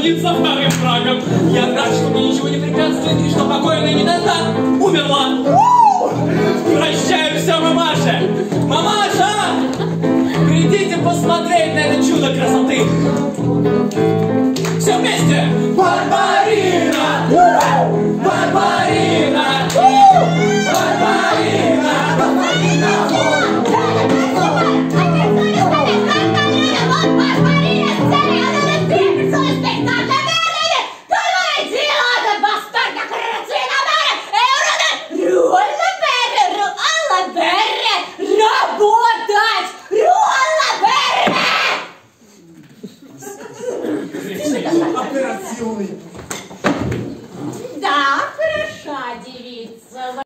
жениться вторым браком. Я рад, что мне ничего не препятствует, и что покойная недавно умерла. Прощаю все, мамаша! Мамаша! Придите посмотреть на это чудо красоты! Все вместе! работать! Ролла, бери! Оперативный.